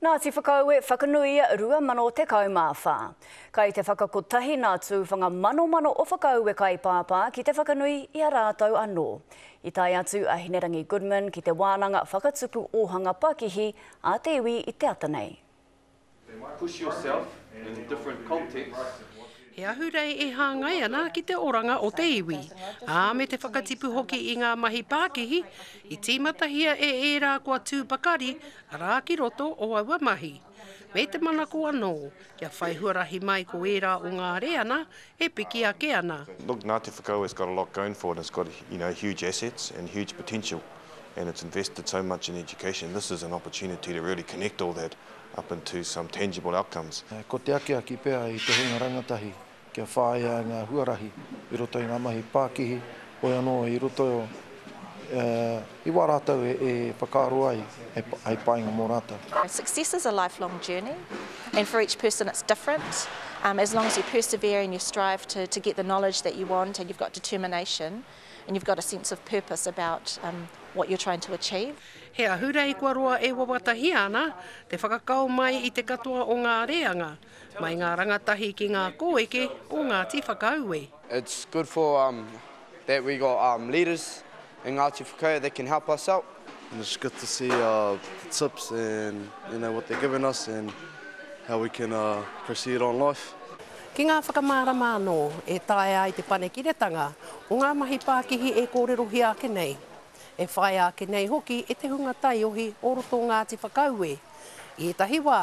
Ngāti Whakaue, Whakanuia, 2014. Kai te whakakotahi ngā tūwhanga manomano o Whakaue kaipāpā ki te whakanui i a rātou anō. I tae atu a Hinerangi Goodman ki te wānanga whakatupu ōhanga pakihi a te iwi i te ata nei. He ahurei e hāngai ana ki te oranga o te iwi, ā, me te whakatipu hoki i ngā mahi pākihi i tīmatahia e ērā kua tū pakari, arā ki roto o aua mahi. Me te manako anō, kia whai huarahi mai ko ērā o ngā reana e piki ake ana. Look, Ngāti Whakaue has got a lot going for it and it's got, you know, huge assets and huge potential and it's invested so much in education, this is an opportunity to really connect all that. up into some tangible outcomes. Ko te akiaki pea i te hunga rangatahi kia whāia ngā huarahi i roto i ngā mahi pākihi, hoi anō i roto i wā rātou e whakaaro ai hei painga mō rātou. Success is a lifelong journey and for each person it's different, as long as you persevere and you strive to get the knowledge that you want and you've got determination, and you've got a sense of purpose about um, what you're trying to achieve. He ahurei kua roa e wawatahia ana te whakakao mai i te katoa o ngā reanga, mai ngā rangatahi ki ngā kōeke o Ngāti Whakaue. It's good for um, that we got um, leaders in Ngāti Whakaue that can help us out. And it's good to see uh, the tips and you know what they're giving us and how we can uh, proceed on life. Ki ngā whakamārama anō e taea ai te panekiretanga o ngā mahi pākihi e kōrerohia ake nei, e whaia ake nei hoki e te hunga taiohi o roto o Ngāti Whakaue, i ētahi wā,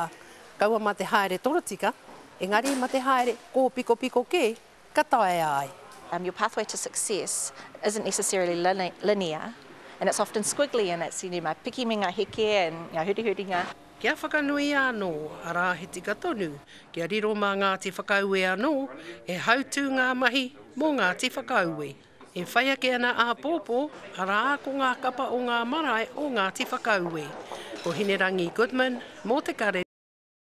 kaua mā te haere torotika, engari mā te haere kōpikopiko kē ka taea ai. Your pathway to success isn't necessarily linear and it's often squiggly in its, you know, ngā piki me ngā heke and ngā hurihuringa. Kia whakanuia anō, arā, he tika tonu kia riro mā Ngāti Whakaue anō, he hautū ngā mahi mō Ngāti Whakaue. E whai ake ana āpōpō, arā, ko ngā kapa o ngā marae o Ngāti Whakaue. Ko Hinerangi Goodman, mō Te Kare.